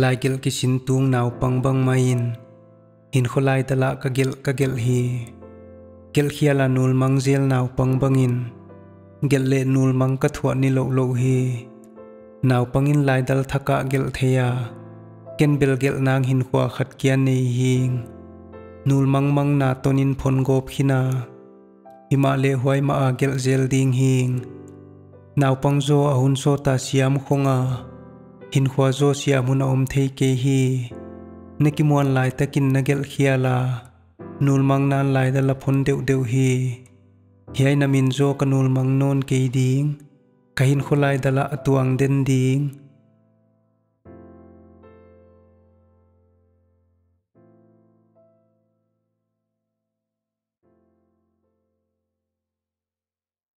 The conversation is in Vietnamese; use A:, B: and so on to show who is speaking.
A: lai gel ki sin tung nau pang bang main. Hin kholai tala ka gel ka gel hi. Gel khiala nul mang zel nau pang bangin gel le nul mang ka thua ni lo lo hi. Pang pangin lai dal thaka gel theya. Ken bel gel nang hin khwa khat kian nei hing. Nul mang mang na tonin phon gop hina hima le huai ma a gel zel ding hing. Nau pang zo ahun so ta siam khonga. หินขวาโซเซียมุนอมเทเกฮีนกิมวนหลายตะกินนเกลเคียลานูลมังนานหลายดละพนเดวเดวฮีเฮยนามินโซกนูลมังโนนเกดิงกะหินขวลายดละตวงเดนดิง